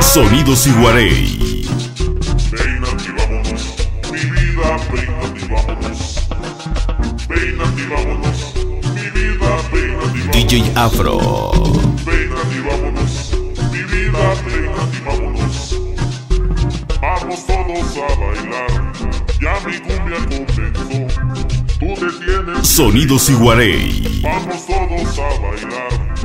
Sonidos Iguarey. Peínate y vámonos, mi vida, peínate y vámonos. Peínate y vámonos, mi vida, peínate y vámonos. DJ Afro. Peínate y vámonos, mi vida, peínate y vámonos. Vamos todos a bailar, ya mi cumbia comenzó. Sonidos Iguarey. Vamos todos a bailar,